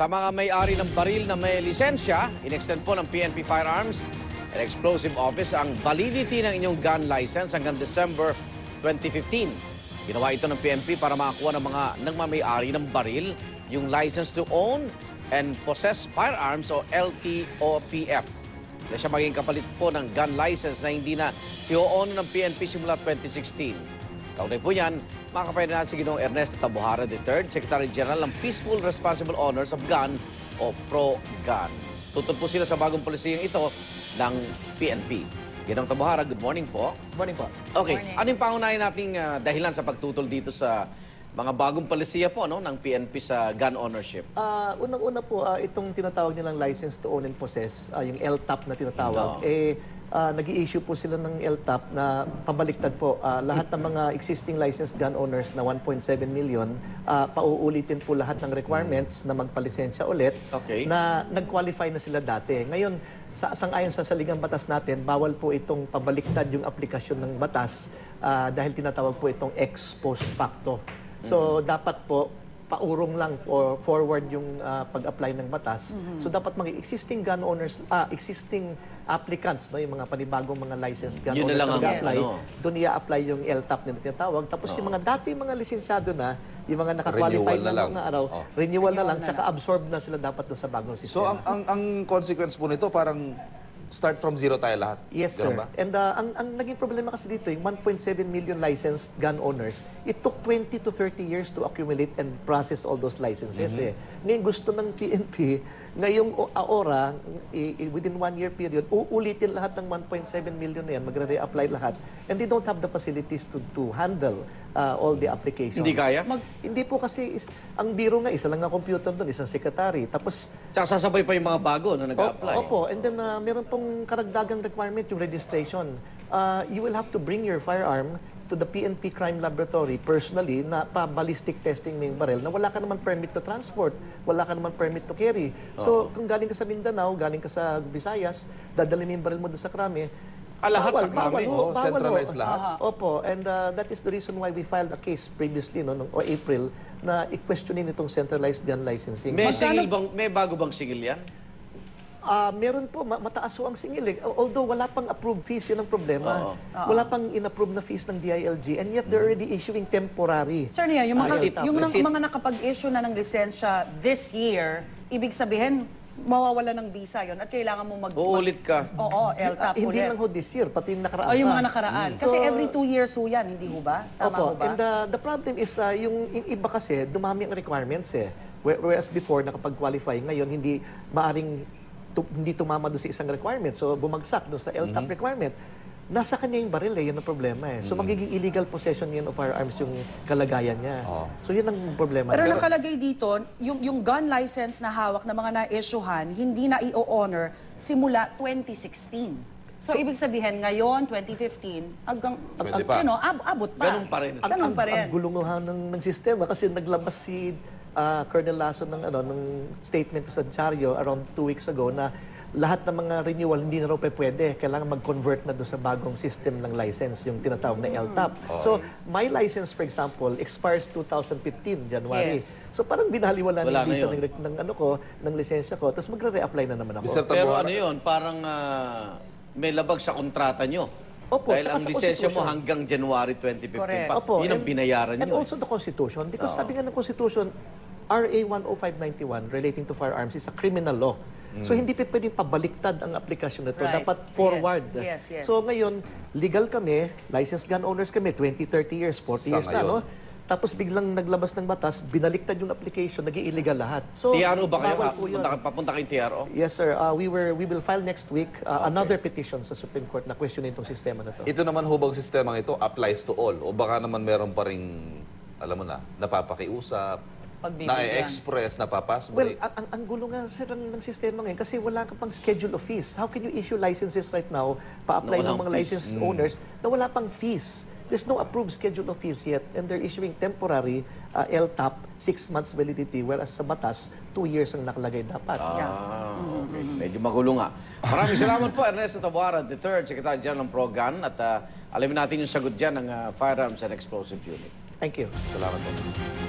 Sa mga may-ari ng baril na may lisensya, in-extend po ng PNP Firearms and Explosive Office ang validity ng inyong gun license hanggang December 2015. Ginawa ito ng PNP para makakuha ng mga nagmamay-ari ng baril yung license to own and possess firearms o LTOPF. Na siya maging kapalit po ng gun license na hindi na i-own ng PNP simula 2016. Kaunay po yan, makakapayin natin si Ginoong Ernesto Tabuhara III, Secretary General ng Peaceful Responsible Owners of Gun o Pro-Gun. Tutol po sila sa bagong polisiyang ito ng PNP. Ginoong Tabuhara, good morning po. Morning po. Okay, Morning. ano yung pangunahin nating ah, dahilan sa pagtutol dito sa mga bagong polisiya po no, ng PNP sa gun ownership? Ah, unang-una po, ah, itong tinatawag nilang license to own and possess, ah, yung LTAP na tinatawag, Oo. eh, ah, nag-i-issue po sila ng LTAP na pabaliktad po. Ah, lahat ng mga existing licensed gun owners na 1.7 million, ah, pauulitin po lahat ng requirements na magpalisensya ulit Okay. na nag-qualify na sila dati. Ngayon, sa sangayon sa saligang batas natin, bawal po itong pabaliktad yung aplikasyon ng batas ah, dahil tinatawag po itong ex post facto. So, dapat po paurong lang or forward yung ah, pag-apply ng batas. So dapat mga existing gun owners, ah, existing applicants, no, yung mga panibagong mga licensed gun Yun na owners lang ang nag-apply, ano. doon i-apply yung LTAP na tinatawag. Tapos yung mga dati mga lisensyado na, yung mga naka-qualify Renewal na na lang. mga araw, Oh. renewal na lang, tsaka absorb na sila dapat doon sa bagong sistema. So, ang, ang, ang consequence po nito, parang start from zero tayo lahat. Yes, Ganun sir. ba? And uh, ang, ang naging problema kasi dito, yung 1.7 million licensed gun owners, it took 20 to 30 years to accumulate and process all those licenses. Mm-hmm. Eh. Ngayon gusto ng PNP, ngayong i- within one year period, uulitin lahat ng 1.7 million na yan, magre-reapply lahat. And they don't have the facilities to, to handle uh, all the applications. Hindi kaya? Mag- hindi po kasi, is, ang biro nga, isa lang ang computer doon, isang secretary. Tapos Tsaka sasabay pa yung mga bago na nag-apply. Opo, and then uh, meron pong karagdagang requirement yung registration. Uh, you will have to bring your firearm to the PNP Crime Laboratory personally na pa-ballistic testing mo yung baril na wala ka naman permit to transport, wala ka naman permit to carry. So, kung galing ka sa Mindanao, galing ka sa Visayas, dadalhin mo yung baril mo doon sa krami, Ah, lahat sa bawal bawal ho. centralized lahat? Opo, and uh, that is the reason why we filed a case previously, no, noong o April, na i-questionin itong centralized gun licensing. May, singil bang, may bago bang singil yan? Ah, meron po, ma- mataas po ang singil. eh. Although wala pang approved fees, yun ang problema. Wala pang in-approve na fees ng DILG and yet they're already issuing temporary. Sir Nia, yung mga, Receipt. yung Receipt. mga nakapag-issue na ng lisensya this year, ibig sabihin, mawawala ng visa yon at kailangan mo mag... Uulit ka. mag- Oo, LTAP Ah, hindi ulit. lang ho this year, pati yung nakaraan O yung pa. mga nakaraan. Kasi So, every two years ho yan, hindi ho ba? Tama Opo, ho ba? and the, the problem is uh, yung, yung iba kasi, dumami ang requirements eh. Where- Whereas before, nakapag-qualify, ngayon hindi maaring tu- hindi tumama doon sa isang requirement. So bumagsak doon sa LTAP requirement. Nasa kanya yung baril eh, yun ang problema eh. So magiging illegal possession yun of firearms yung kalagayan niya. Oo. So yun ang problema. Pero niya. nakalagay dito, yung, yung gun license na hawak ng mga na-issuehan, hindi na i-honor simula 2016. So, ibig sabihin, ngayon, 2015, hanggang, Pwede ag- pa. you know, ab- abot pa. Ganun pa rin. ang, Ganun ang, pa rin. ang gulunguhan ng, ng sistema kasi naglabas si ah, Colonel Lasso ng ano ng statement sa Diaryo around two weeks ago na lahat ng mga renewal hindi na raw pwede. Kailangan mag-convert na doon sa bagong system ng license, yung tinatawag na LTAP. So, my license, for example, expires 2015, January. Yes. So, parang binaliwala na visa yun. ng, ng, ano ko, ng lisensya ko, tapos magre-reapply na naman ako. Mr. Pero Tabuara, ano yun, parang ah, may labag sa kontrata nyo. Opo, Dahil ang lisensya mo hanggang January 2015 Correct. pa. Opo, Yun ang and- binayaran And nyo. eh. also the Constitution, because sabi nga ng Constitution, RA 10591 relating to firearms is a criminal law. So hindi pa pwedeng pabaliktad ang aplikasyon nito. Right. Dapat forward. Yes, yes, yes. So ngayon, legal kami, licensed gun owners kami, 20, 30 years, 40 Sa years na, ngayon. no? Tapos biglang naglabas ng batas, binaliktad yung application, naging illegal lahat. So, TRO ba kayo? yun. Punta, papunta kayong TRO? Yes, sir. Uh, we were we will file next week uh, another petition sa Supreme Court na questionin itong sistema na to. ito naman hubang sistema ito applies to all. O baka naman meron pa rin, alam mo na, napapakiusap, Pagbibigyan. na-express, napapas Well, ang, ang, ang gulo nga sir ng, ng sistema ngayon kasi wala ka pang schedule of fees. How can you issue licenses right now, pa-apply ng mga fees. license owners na wala pang fees? There's no approved schedule of fees yet and they're issuing temporary uh, LTAP, six months validity, whereas sa batas, two years ang nakalagay dapat. Ah, okay. Medyo magulo nga. Maraming salamat po, Ernesto Tabuara, the third Secretary General ng ProGan. At ah, alamin natin yung sagot dyan ng ah, Firearms and Explosive Unit. Thank you. Salamat po.